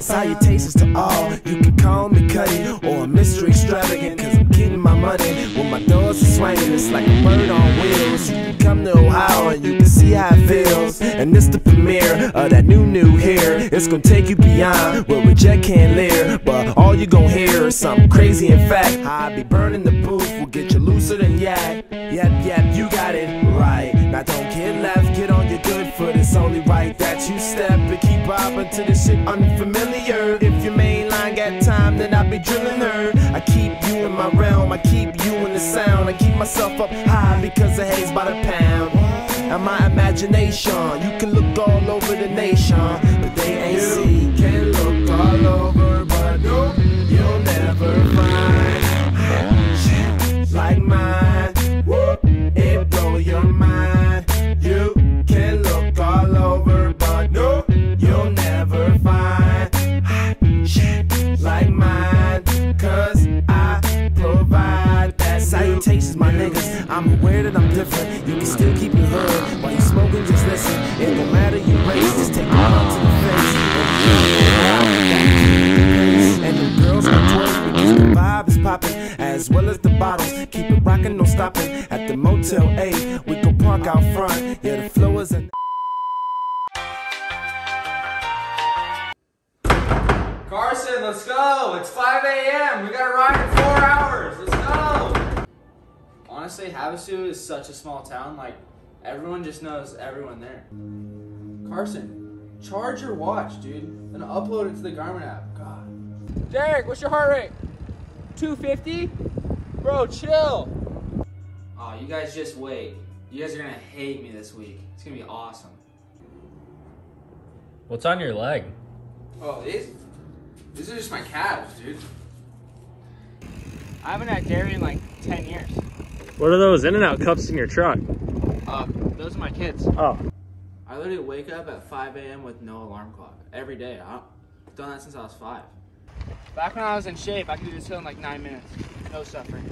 Salutations to all. You can call me Cudi or Mr. Extravagant, cause I'm getting my money. When my doors are swinging, it's like a bird on wheels. Come to Ohio and you can see how it feels. And it's the premiere of that new new here. It's gonna take you beyond where a jet can't leer. But all you gon' hear is something crazy in fact. I be burning the booth will get you looser than yak. Yep, yep, you got it right. Now don't get left, get on your good foot. It's only right that you step and keep bobbing to the shit unfamiliar. If your main line got time, then I'll be drilling her. I keep you in my realm, I keep you in the sound. I keep myself up high because of haze by the pound. And my imagination, you can look all over the nation, but they ain't see. Don't matter your race. Just take a blunt to the face. And the girls can twerk because the vibe is popping, as well as the bottles. Keep it rocking, no stopping. At the Motel 8, we can park out front. Yeah, the flow is a Carson, let's go. It's 5 a.m. We gotta ride in four hours. Let's go. Honestly, Havasu is such a small town. Like, everyone just knows everyone there. Carson, charge your watch, dude. Then upload it to the Garmin app. God. Derek, what's your heart rate? 250? Bro, chill. Oh, you guys just wait. You guys are gonna hate me this week. It's gonna be awesome. What's on your leg? Oh, these? These are just my calves, dude. I haven't had dairy in like 10 years. What are those in and out cups in your truck? Uh, those are my kids. Oh. I literally wake up at 5 a.m. with no alarm clock every day. I've done that since I was five. Back when I was in shape, I could do this hill in like nine minutes. No suffering.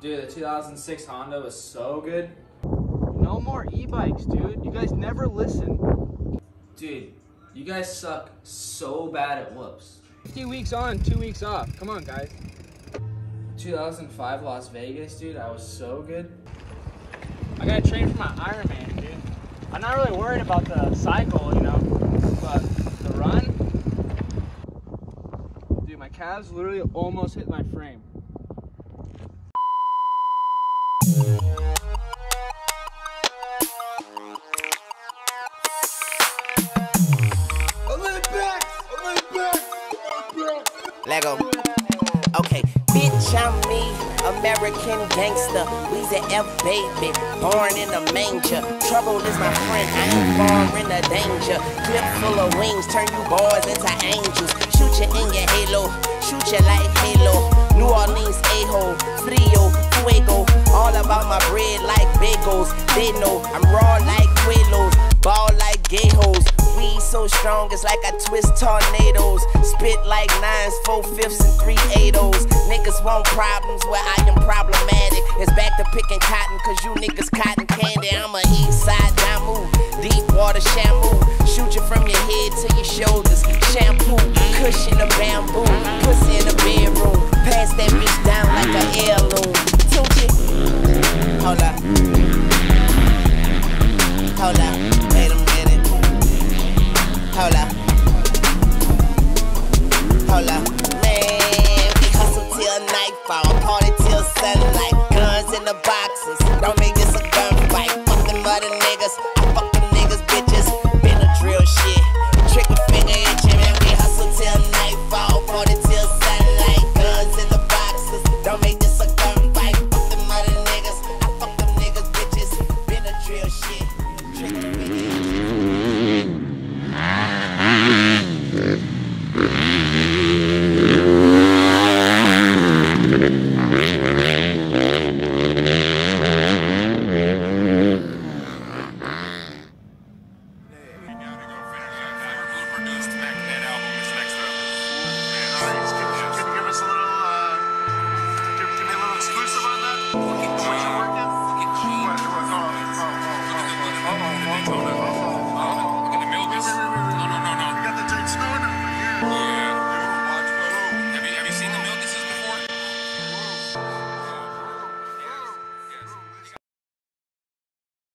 Dude, the 2006 Honda was so good. No more e-bikes, dude. You guys never listen. Dude, you guys suck so bad at whoops. 50 weeks on, two weeks off. Come on, guys. 2005 Las Vegas, dude, I was so good. I gotta train for my Ironman. I'm not really worried about the cycle, you know, but the run, dude, my calves literally almost hit my frame. Lego. Okay, bitch, I'm me, American gangster. Weezy F baby, born in a manger. Trouble is my friend, I ain't far in a danger. Clip full of wings, turn you boys into angels. Shoot you in your halo, shoot you like Halo. New Orleans, A-hole, Frio, Fuego. All about my bread like bagels. They know I'm raw like strong, it's like I twist tornadoes. Spit like nines, four fifths, and three eightos. Niggas want problems where I am problematic. It's back to picking cotton, cause you niggas cotton habla.